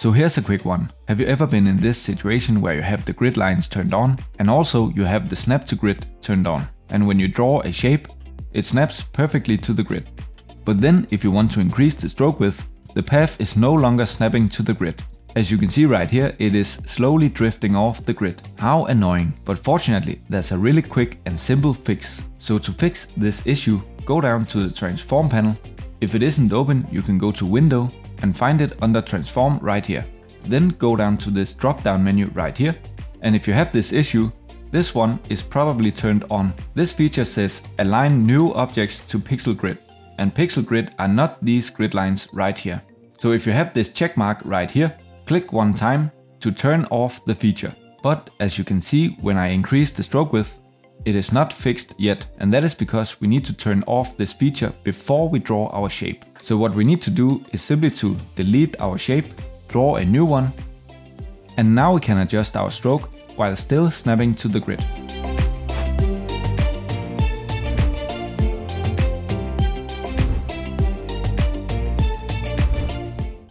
So here's a quick one. Have you ever been in this situation where you have the grid lines turned on and also you have the snap to grid turned on? And when you draw a shape, it snaps perfectly to the grid. But then if you want to increase the stroke width, the path is no longer snapping to the grid. As you can see right here, it is slowly drifting off the grid. How annoying, but fortunately there's a really quick and simple fix. So to fix this issue, go down to the transform panel. If it isn't open, you can go to window and find it under transform right here. Then go down to this drop down menu right here. And if you have this issue, this one is probably turned on. This feature says align new objects to pixel grid. And pixel grid are not these grid lines right here. So if you have this check mark right here, click one time to turn off the feature. But as you can see, when I increase the stroke width, it is not fixed yet. And that is because we need to turn off this feature before we draw our shape. So what we need to do is simply to delete our shape, draw a new one, and now we can adjust our stroke while still snapping to the grid.